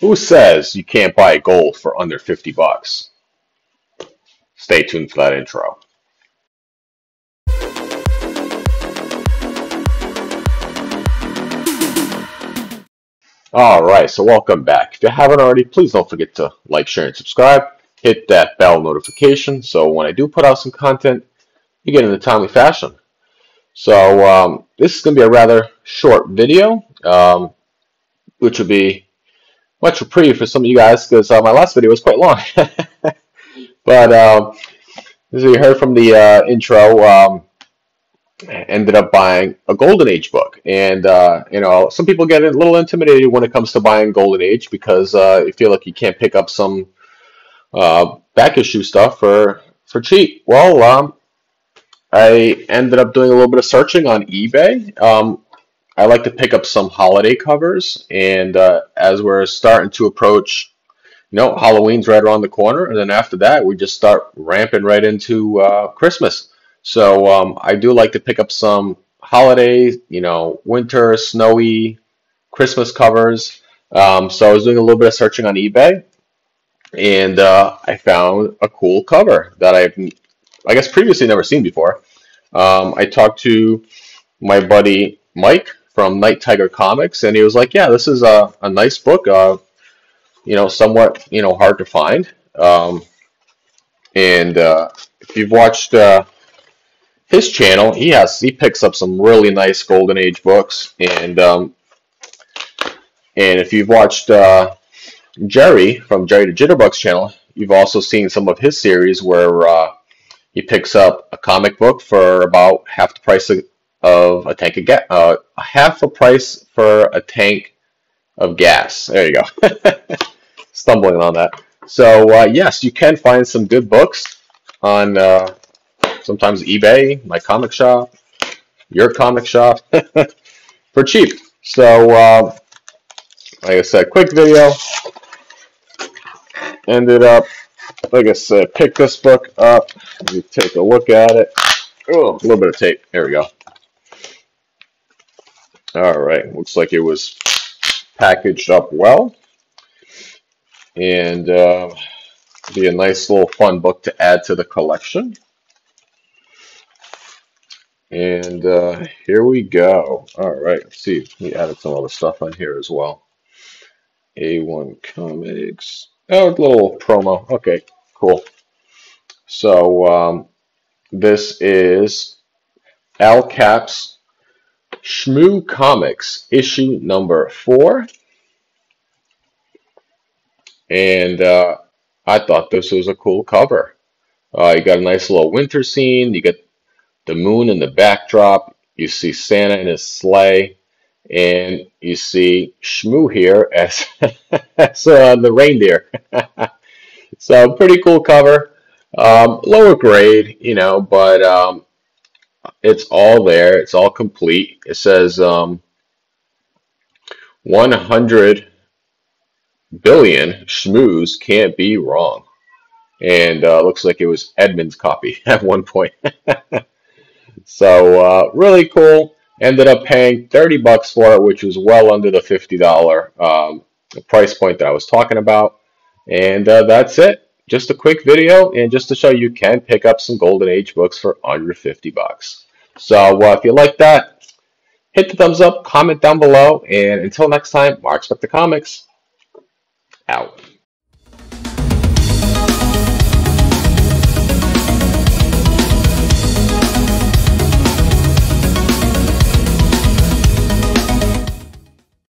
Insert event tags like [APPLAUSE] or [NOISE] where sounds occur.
Who says you can't buy gold for under 50 bucks? Stay tuned for that intro. All right, so welcome back. If you haven't already, please don't forget to like, share, and subscribe. Hit that bell notification so when I do put out some content, you get in a timely fashion. So um, this is going to be a rather short video, um, which will be much reprieve for some of you guys because uh, my last video was quite long. [LAUGHS] but um, as you heard from the uh, intro, um, ended up buying a Golden Age book. And, uh, you know, some people get a little intimidated when it comes to buying Golden Age because uh, you feel like you can't pick up some uh, back issue stuff for, for cheap. Well, um, I ended up doing a little bit of searching on eBay. Um, I like to pick up some holiday covers, and uh, as we're starting to approach, you know, Halloween's right around the corner, and then after that, we just start ramping right into uh, Christmas. So um, I do like to pick up some holiday, you know, winter, snowy, Christmas covers. Um, so I was doing a little bit of searching on eBay, and uh, I found a cool cover that I've, I guess, previously never seen before. Um, I talked to my buddy Mike from Night Tiger Comics, and he was like, "Yeah, this is a, a nice book. Uh, you know, somewhat you know hard to find. Um, and uh, if you've watched uh, his channel, he has he picks up some really nice Golden Age books, and um, and if you've watched uh, Jerry from Jerry the Jitterbugs channel, you've also seen some of his series where uh, he picks up a comic book for about half the price of, of a tank of gas, uh, half the price for a tank of gas. There you go. [LAUGHS] Stumbling on that. So uh, yes, you can find some good books on uh, sometimes eBay, my comic shop, your comic shop [LAUGHS] for cheap. So uh, like I said, quick video. Ended up, like I said, pick this book up. Let me take a look at it. Oh, a little bit of tape. There we go. All right, looks like it was packaged up well. And uh, be a nice little fun book to add to the collection. And uh, here we go. All right, let's see. We added some other stuff on here as well. A1 Comics. Oh, a little promo. Okay, cool. So um, this is Al Capp's Shmoo Comics, issue number four. And uh, I thought this was a cool cover. Uh, you got a nice little winter scene. You get the moon in the backdrop. You see Santa in his sleigh. And you see Shmoo here as, [LAUGHS] as uh, the reindeer. [LAUGHS] so pretty cool cover. Um, lower grade, you know, but um, it's all there. It's all complete. It says um, 100 billion schmoos can't be wrong. And uh, looks like it was Edmund's copy [LAUGHS] at one point. [LAUGHS] so uh, really cool. Ended up paying 30 bucks for it, which was well under the $50 um, price point that I was talking about. And uh, that's it just a quick video and just to show you can pick up some Golden Age books for under 50 bucks. So uh, if you like that, hit the thumbs up, comment down below, and until next time, Marc Spector Comics, out.